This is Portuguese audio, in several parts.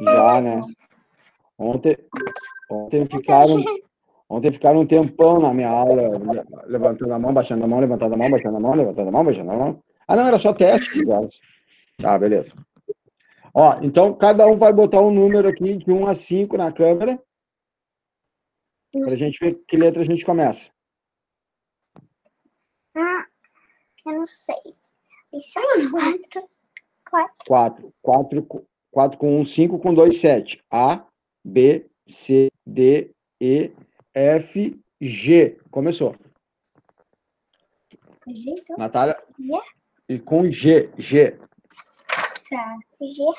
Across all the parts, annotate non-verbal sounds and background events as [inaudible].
Já, [laughs] né? Ontem, ontem ficaram, ontem ficaram um tempão na minha aula, levantando a mão, baixando a mão, levantando a mão, baixando a mão, levantando a mão, baixando a mão. Ah, não, era só teste. Tá, beleza. Ó, então cada um vai botar um número aqui de 1 a 5 na câmera. Pra gente ver que letra a gente começa. Ah, eu não sei. São quatro. Quatro. Quatro, quatro com um, cinco com dois, sete. A, B, C, D, E, F, G. Começou. G, então? Natália. G? E com G. G. Tá. G.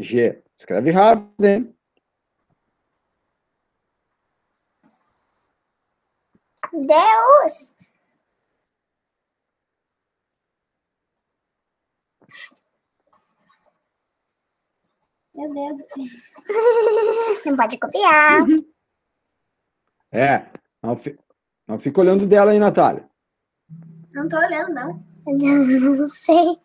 G. Escreve rápido, hein? Deus! Meu Deus. Não pode copiar. É. Não, fi, não fica olhando dela aí, Natália. Não tô olhando, não. Meu Deus, não sei.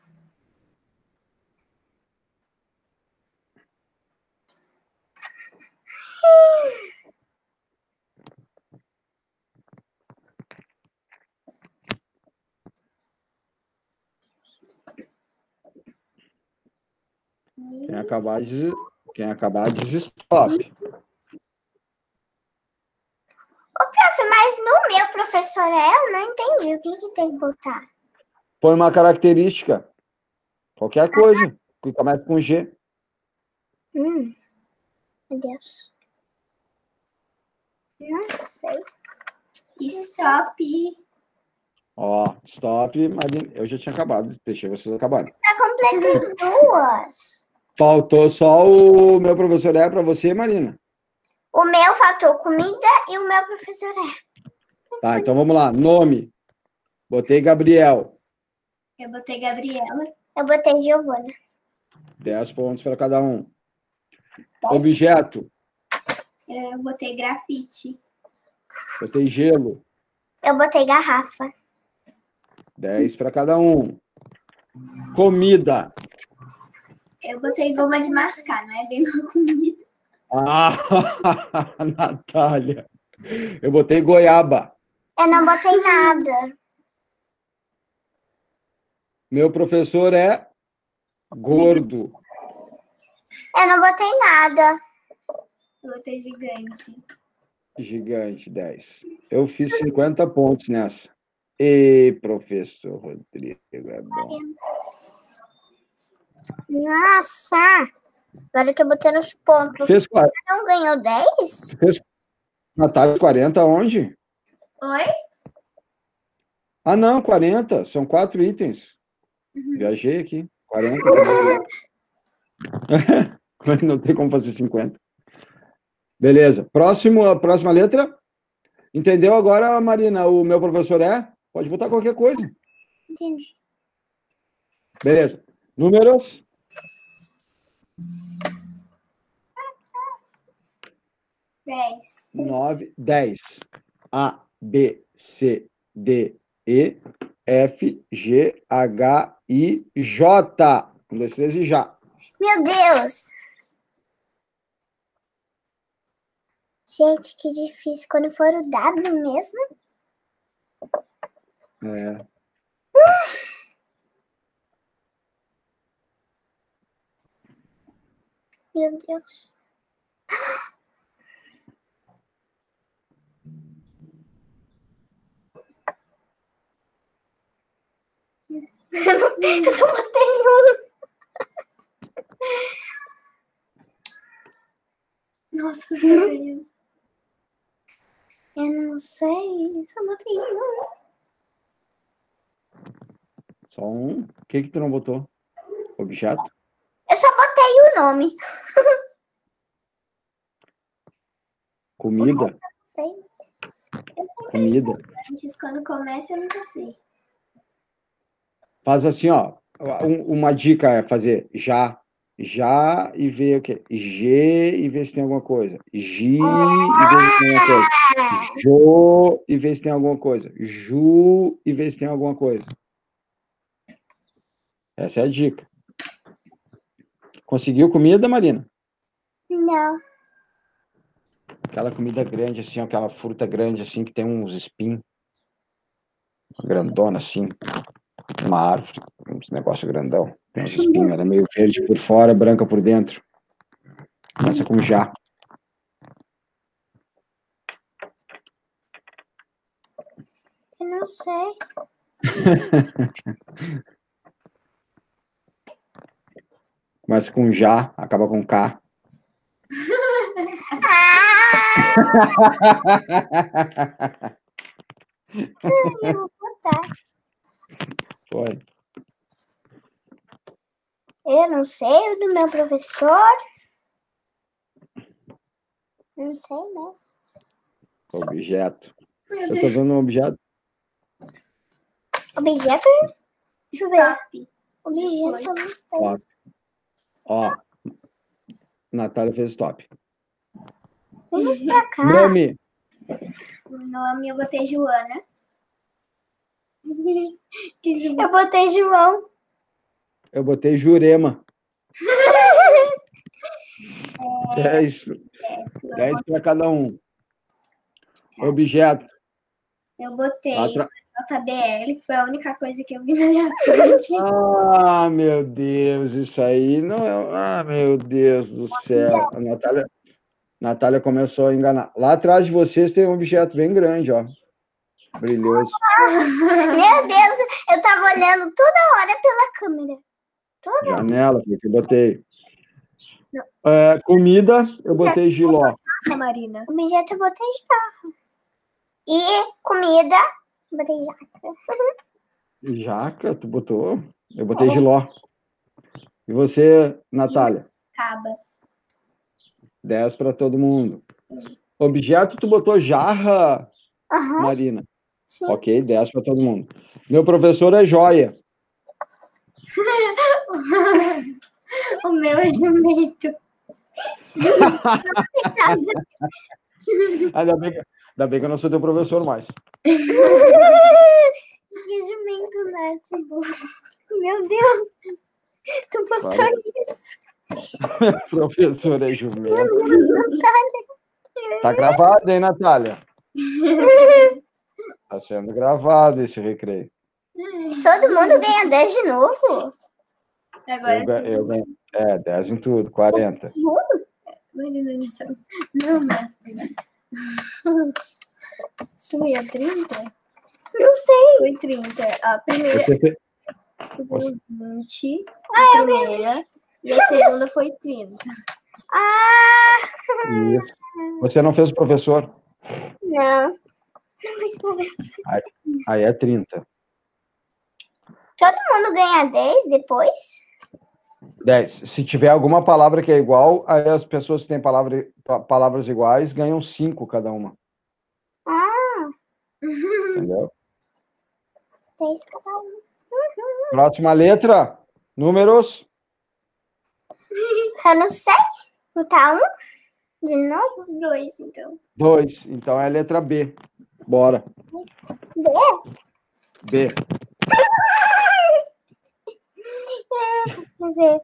Quem acabar de quem acabar de stop. Ô, prof, mas no meu professor é, eu não entendi. O que, que tem que botar? Põe uma característica. Qualquer coisa. Que começa com G. Hum. Meu Deus. Não sei. Stop. Ó, stop, mas eu já tinha acabado. Deixei vocês acabarem. Você completei duas. Faltou só o meu professor é para você, Marina. O meu faltou comida e o meu professor é. Tá, então vamos lá. Nome. Botei Gabriel. Eu botei Gabriela. Eu botei Giovana. 10 pontos para cada um. Objeto. Eu botei grafite. Botei gelo. Eu botei garrafa. 10 para cada um. Comida. Eu botei goma de mascar, não é bem uma comida. Ah, [laughs] Natália. Eu botei goiaba. Eu não botei nada. Meu professor é gordo. Eu não botei nada. Eu botei gigante. Gigante, 10. Eu fiz 50 pontos nessa. E professor Rodrigo, é bom. Nossa! Agora eu tô botando os pontos. Fez quatro. Não ganhou 10? Fez... Natália, 40 onde? Oi? Ah, não, 40. São quatro itens. Uhum. Viajei aqui. 40. [laughs] não tem como fazer 50. Beleza. Próximo, a próxima letra. Entendeu agora, Marina? O meu professor é? Pode botar qualquer coisa. Entendi. Beleza. Números? Dez. Nove, dez. A, B, C, D, E, F, G, H, I, J. Um, dois, três e já. Meu Deus! Gente, que difícil. Quando for o W mesmo? É. Meu Deus. [laughs] Eu só botei um. Nossa [laughs] senhora. Eu não sei, só botei um. Só um? O que que tu não botou? Objeto? Eu só botei o nome. [laughs] Comida? Eu não sei. Eu Comida. Antes, quando começa, eu nunca sei. Faz assim, ó. Uma dica é fazer já, já e ver o quê? G e ver se tem alguma coisa. G e ver se tem alguma coisa. Jo e ver se tem alguma coisa. Ju e ver se tem alguma coisa. Essa é a dica. Conseguiu comida, Marina? Não. Aquela comida grande, assim, aquela fruta grande, assim, que tem uns espinhos. Uma grandona, assim. Uma árvore, um negócio grandão. Tem uns espinhos, ela é meio verde por fora, branca por dentro. Começa com já. Eu não sei. [laughs] Começa com já, acaba com K. Eu vou botar. Foi. Eu não sei o do meu professor. Não sei mesmo. Objeto. Eu tô vendo um objeto. Objeto? Deixa eu ver. Objeto não. Ó. Natália fez stop. Vamos pra cá. Nome. Nome eu botei Joana. [laughs] Eu botei João. Eu botei Jurema. [laughs] Dez. Dez para cada um. Objeto. Eu botei atra- JBL, que foi a única coisa que eu vi na minha [laughs] frente. Ah, meu Deus, isso aí não é. Ah, meu Deus do céu. A Natália, Natália começou a enganar. Lá atrás de vocês tem um objeto bem grande, ó. Brilhoso. [laughs] Meu Deus, eu tava olhando toda hora pela câmera. Janela, foi o que eu botei. É, comida, eu botei giló. Marina. Objeto eu botei jarra. E comida, botei jaca. Jaca, tu botou? Eu botei giló. E você, Natália? Caba. 10 para todo mundo. Objeto, tu botou jarra, Aham, Marina. sim. Ok, 10 para todo mundo. Meu professor é joia. [laughs] O meu é jumento. [laughs] [laughs] Ainda bem, ainda bem que eu não sou teu professor mais. [laughs] Que jumento, Nath. Meu Deus. Tu botou Vai. isso. [laughs] professor é jumento. Natália. Tá gravado, hein, Natália? [laughs] Tá sendo gravado esse recreio. Todo mundo ganha 10 de novo? Agora, Eu, eu ganhei. É, 10 em tudo, 40. Marina, lição. Não, minha filha. Foi a 30? Não sei. Foi 30. A primeira foi 20. A primeira. E a segunda foi 30. Ah, Isso. Você não fez o professor? não. Não fiz conversa. Aí é 30. Todo mundo ganha 10 depois? 10. Se tiver alguma palavra que é igual, aí as pessoas que têm palavra, pa- palavras iguais ganham 5 cada uma. Ah, Entendeu? 10 cada um. Próxima letra. Números. [laughs] Eu não sei. Botar um? De novo? Dois, então. 2. Então é a letra B. Bora. B? B. [laughs] Yeah, nice.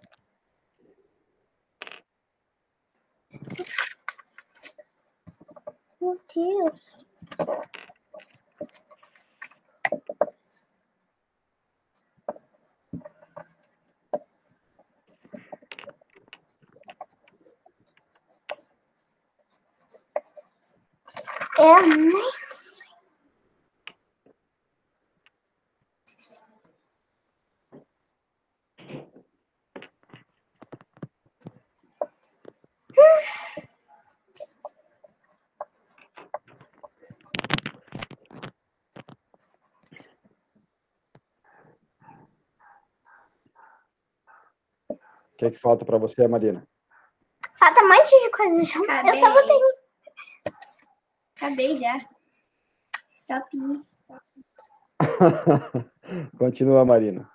Que, que falta para você, Marina? Falta um monte de coisa já. Cadê? Eu só botei. Acabei já. Stop. [laughs] Continua, Marina.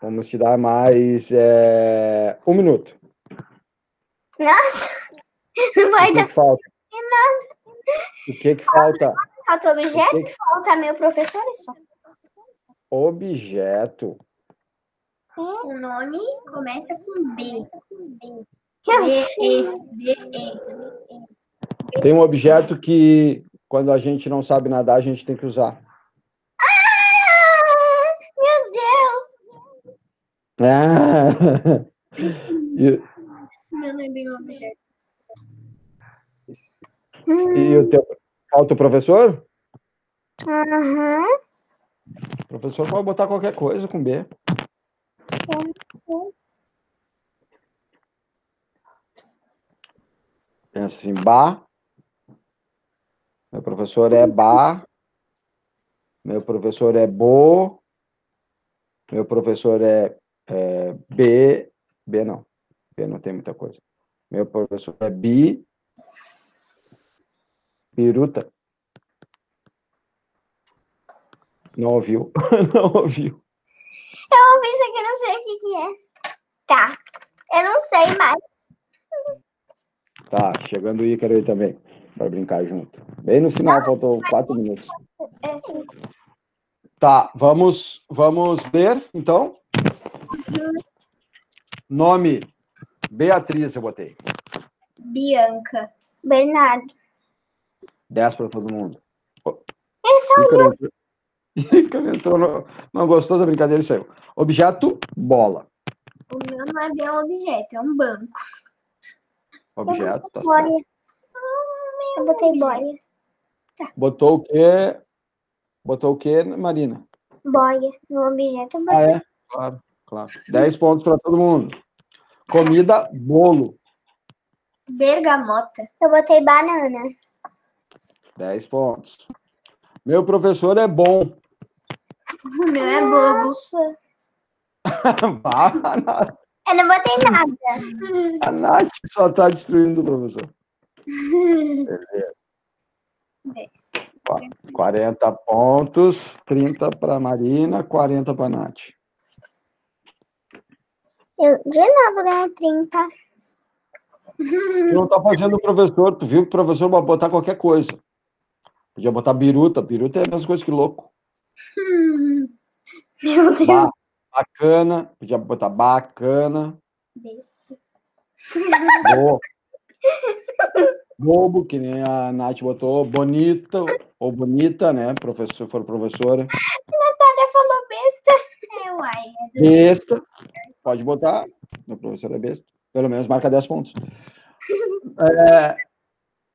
Vamos te dar mais é, um minuto. Nossa! Não vai O que, dar falta? O que, que falta? falta objeto, que que- falta meu professor e só. Objeto. O nome começa com B. Eu B. E, B, E. Tem um objeto que, quando a gente não sabe nadar, a gente tem que usar. Ah, meu Deus. Ah! E, Esse meu não é bem um objeto. e o teu, falta o professor? Aham. O professor pode botar qualquer coisa com B. Pensa assim, Bá. Meu professor é Bá. Meu professor é Bo. Meu professor é, é B. B não. B não tem muita coisa. Meu professor é Bi. Biruta. Não ouviu. [laughs] Não ouviu. Eu ouvi isso aqui, não sei o que, que é. Tá. Eu não sei mais. Tá, chegando o Ícaro aí também. Vai brincar junto. Bem no final, faltou quatro minutos. É assim. Tá, vamos, vamos ler, então. Nome, Beatriz, eu botei. Bianca. Bernardo. 10 para todo mundo. Esse é o Ícaro entrou, no- não gostou da brincadeira e saiu. Objeto, bola. O meu não é bem um objeto, é um banco. Objeto, tá certo. Eu botei boia. Botou o quê? Botou o quê, Marina? Boia. No objeto, Ah, boia. é? Claro, claro. 10 pontos para todo mundo. Comida, bolo. Bergamota. Eu botei banana. 10 pontos. Meu professor é bom. O meu é bobo. [laughs] Vá, Nath- Eu não botei nada. a Nath só está destruindo o professor. Dez. 40 pontos, 30 para Marina, 40 para Nath. Eu de novo ganhei 30. Tu não tá fazendo o professor, tu viu que o professor vai botar qualquer coisa. Podia botar biruta, biruta é a mesma coisa que louco. [laughs] Meu Deus. Ba- bacana, podia botar bacana, bo- bobo, que nem a Nath botou, bonita, ou bonita, né, professor, for professora. Natália falou besta. É, uai. É. Besta, pode botar, meu professor é besta, pelo menos marca 10 pontos. É,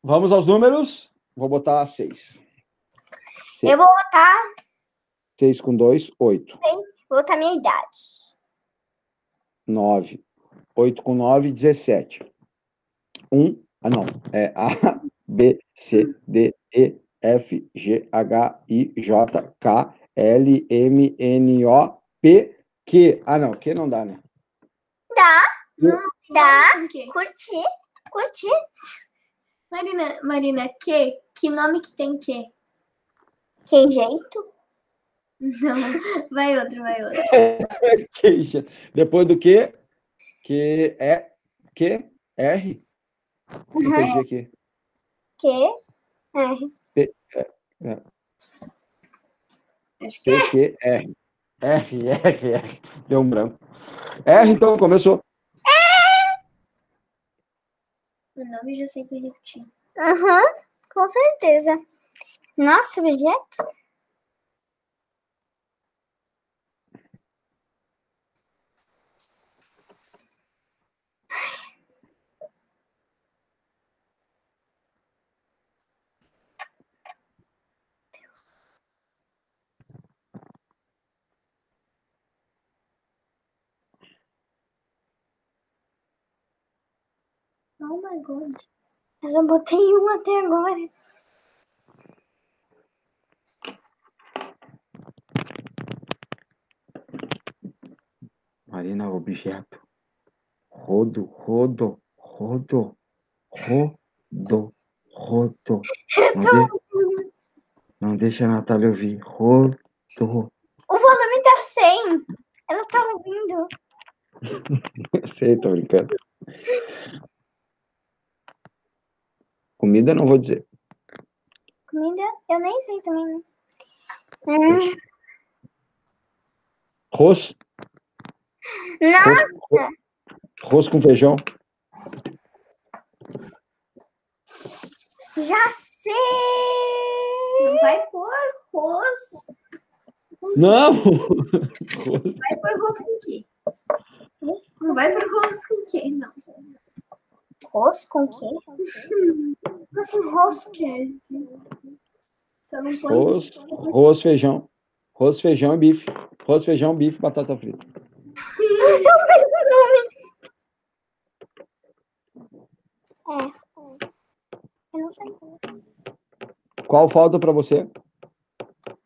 vamos aos números, vou botar 6. Eu vou botar, 6 com 2, 8. vou botar minha idade. 9. 8 com 9, 17. 1. Ah, não. É A, B, C, D, E, F, G, H, I, J, K, L, M, N, O, P, Q. Ah, não. Q não dá, né? Dá. Com quê? Curti. Curti. Marina, Marina, que? Que nome que tem que? Que jeito. Não. Vai outro, vai outro. [laughs] Queixa. Depois do Q, Q, E, Q, R. Não entendi aqui. Que? É. Acho que P, Q, R. R, R, R. Deu um branco. R, então, começou. o nome já sei que eu repetir. Aham. Com certeza. Nossa, objeto. My god. Eu só botei um até agora. Marina, objeto. Rodo, rodo, rodo, rodo, rodo. Não, de- não deixa a Natália ouvir. Rodo. O volume tá 100. Ela tá ouvindo. [laughs] Sei, tô brincando. Comida não vou dizer. Comida, eu nem sei também. né? Hum, Ros. Nossa, Arroz com feijão. já sei. Não vai pôr arroz. Não! Vai pôr arroz com quê? Não vai pôr arroz com quê? Não. Rosto com o quê? Assim, rosto? Não põe. Arroz, arroz, feijão. Arroz, feijão e bife. Arroz, feijão, bife, batata frita. Eu penso no nome. É. Eu não sei. Qual falta para você?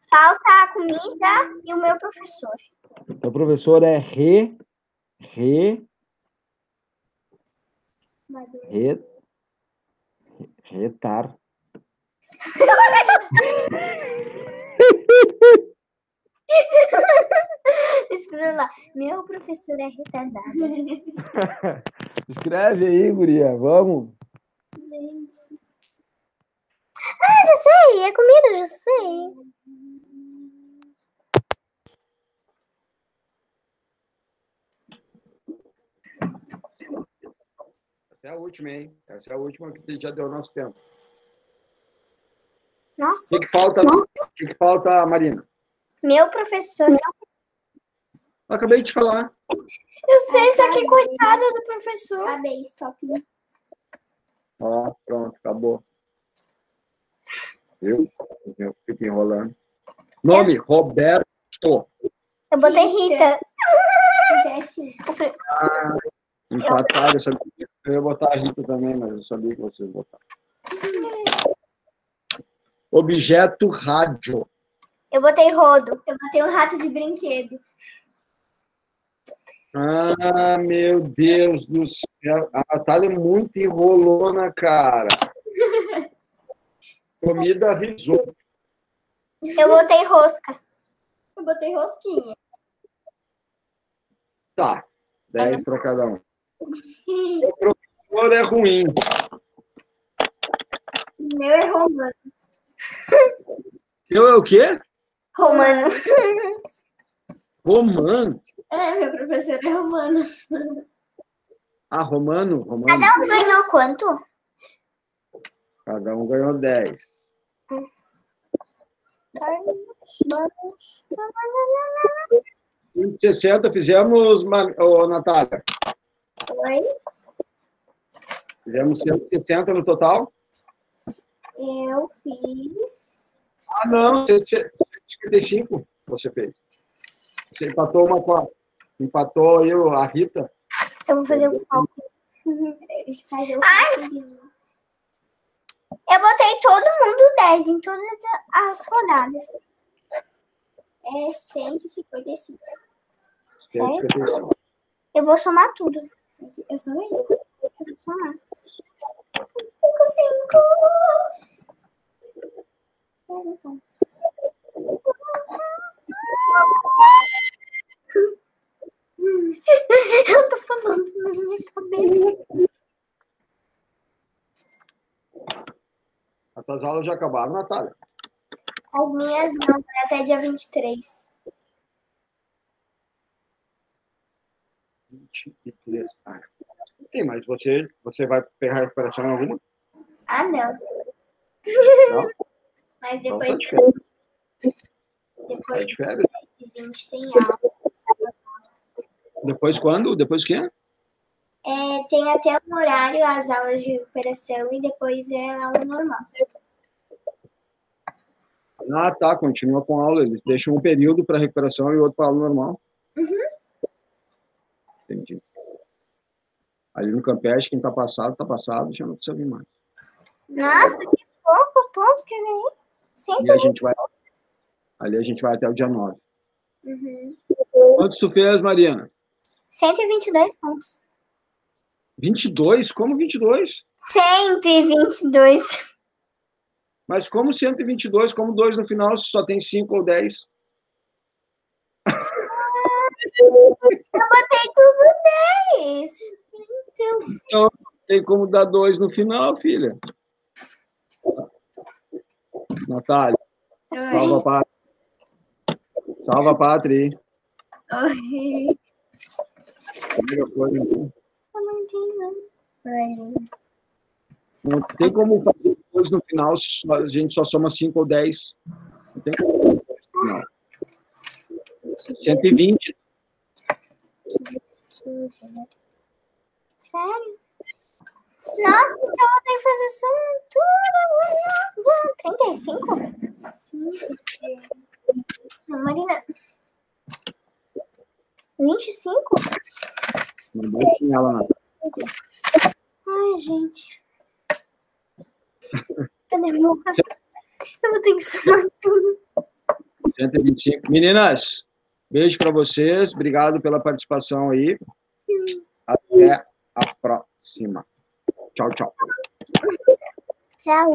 Falta a comida e o meu professor. O professor é re, re, re, retar. Escreve lá. Meu professor é retardado. [laughs] Escreve aí, guria, vamos. Gente. Ah, já sei. É comida, já sei. Essa é a última, hein? Essa é a última que já deu nosso tempo. O Nossa. que, que falta? O que, que falta, Marina? Meu professor. Eu acabei de falar. Eu sei, só que coitado do professor. Acabei, stop. Ó, pronto, acabou. Viu? Eu fico enrolando. Nome, Roberto. Eu botei Rita. Acontece. Ah, empatado, eu sabia que eu ia botar a Rita também, mas eu sabia que vocês botaram. Objeto rádio. Eu botei rodo. Eu botei um rato de brinquedo. Ah, meu Deus do céu. A Natália é muito enrolona, cara. [laughs] Comida risoto. Eu botei rosca. Eu botei rosquinha. Tá. 10 para cada um. O professor é ruim. Meu é romano. Eu é o quê? Romano. Romano. É, meu professor é romano. Ah, romano? Romano. Cada um ganhou quanto? Cada um ganhou 10. 160 fizemos, Ma- ô, Natália? Oi? Fizemos 160 no total? Eu fiz. Ah, não, 155 você fez. Você empatou uma com a... Empatou eu, a Rita. Eu vou fazer um cálculo. [laughs] Fazer o Eu botei todo mundo 10 em todas as rodadas. É 155. Sério? Eu vou somar tudo. Eu sou eu. Eu vou somar. 5, 5. Mas então. Eu tô falando na minha cabeça. As tuas aulas já acabaram, Natália? As minhas não, é até dia 23. 23. Ah. Sim, mas você, você vai pegar recuperação em alguma? Ah, não. Não? Mas depois, tá de. Tá depois de férias. de 20 tem aula. Depois quando? Depois quê? É, tem até um horário as aulas de recuperação e depois é aula normal. Ah, tá, continua com aula. Eles deixam um período para recuperação e outro para aula normal. Entendi. Ali no Campeste, quem tá passado, tá passado, já não precisa vir mais. Nossa, que pouco, pouco que vem. E a Senta. gente vai. Ali a gente vai até o dia 9. Uhum. Quantos tu fez, Mariana? 122 pontos. 22? Como 22? 122. Mas como 122? Como 2 no final, se só tem 5 ou 10? [laughs] Eu botei tudo 10. Então, tem como dar 2 no final, filha. Natália, salva a pátria. Salva a pátria? Oi. Primeira coisa, então. Eu não entendo. Não tem como fazer depois no final, a gente só soma 5 ou 10. Não tem como fazer no final. 120. 15, né? Sério? Nossa, então eu tenho que fazer só um tudo. 35? 5. Não, Marina. 25? Não bate nela, não. Ai, gente. Cadê meu Eu vou ter que somar tudo. 125. Meninas, beijo para vocês. Obrigado pela participação aí. Até a próxima. Tchau, tchau. Tchau.